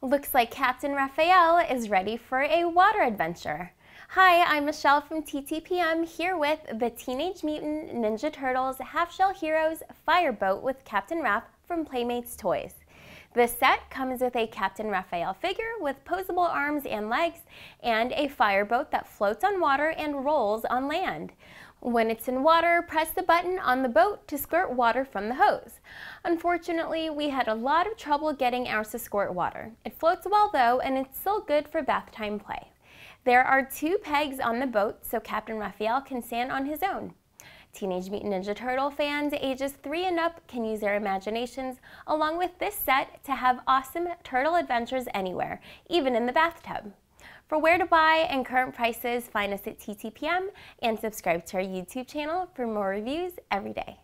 Looks like Captain Raphael is ready for a water adventure. Hi, I'm Michelle from TTPM here with the Teenage Mutant Ninja Turtles Half Shell Heroes Fireboat with Captain Raph from Playmates Toys. The set comes with a Captain Raphael figure with posable arms and legs and a fireboat that floats on water and rolls on land. When it's in water, press the button on the boat to squirt water from the hose. Unfortunately, we had a lot of trouble getting ours to squirt water. It floats well though, and it's still good for bath time play. There are two pegs on the boat so Captain Raphael can stand on his own. Teenage Mutant Ninja Turtle fans ages 3 and up can use their imaginations along with this set to have awesome turtle adventures anywhere, even in the bathtub. For where to buy and current prices, find us at TTPM and subscribe to our YouTube channel for more reviews every day.